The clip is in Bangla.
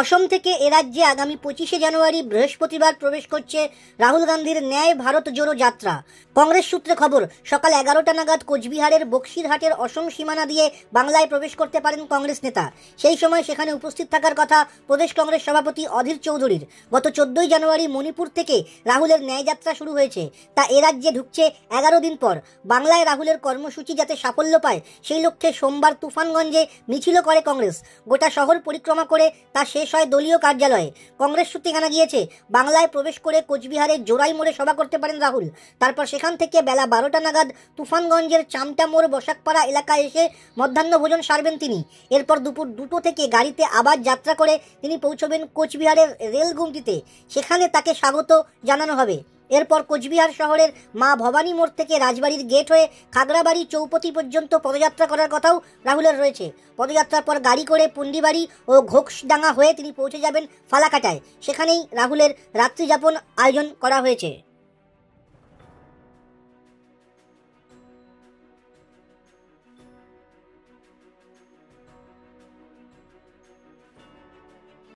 অসম থেকে এ রাজ্যে আগামী পঁচিশে জানুয়ারি বৃহস্পতিবার প্রবেশ করছে রাহুল গান্ধীর ন্যায় ভারত জোড়ো যাত্রা। কংগ্রেস সূত্রে খবর, সকাল এগারোটা নাগাদ কোচবিহারের বক্সিরহাটের অসম সীমানা দিয়ে বাংলায় প্রবেশ করতে পারেন কংগ্রেস নেতা। সেই সময় সেখানে উপস্থিত থাকার কথা প্রদেশ কংগ্রেস সভাপতি অধীর চৌধুরীর। গত চোদ্দই জানুয়ারি মণিপুর থেকে রাহুলের ন্যায় যাত্রা শুরু হয়েছে। তা এ রাজ্যে ঢুকছে এগারো দিন পর। বাংলায় রাহুলের কর্মসূচি যাতে সাফল্য পায়, সেই লক্ষ্যে সোমবার তুফানগঞ্জে মিছিল করে কংগ্রেস। গোটা শহর পরিক্রমা করে তা শেষ হয় দলীয় কার্যালয়ে কংগ্রেস সূত্রে জানা গিয়েছে, বাংলায় প্রবেশ করে কোচবিহারের জোড়াই মোড়ে সভা করতে পারেন রাহুল। তারপর সেখান থেকে বেলা বারোটা নাগাদ তুফানগঞ্জের চামটা মোড় বসাকপাড়া এলাকায় এসে মধ্যাহ্নভোজন সারবেন তিনি। এরপর দুপুর দুটো থেকে গাড়িতে আবার যাত্রা করে তিনি পৌঁছবেন কোচবিহারের রেলগুমটিতে। সেখানে তাকে স্বাগত জানানো হবে। এরপর কোচবিহার শহরের মা ভবানী মোড় থেকে রাজবাড়ির গেট হয়ে খাগড়াবাড়ি চৌপতি পর্যন্ত পদযাত্রা করার কথাও রাহুলের রয়েছে। পদযাত্রার পর গাড়ি করে পুন্ডিবাড়ি ও ঘোষডাঙ্গা হয়ে তিনি পৌঁছে যাবেন ফালাকাটায়। সেখানেই রাহুলের রাত্রিযাপন আয়োজন করা হয়েছে।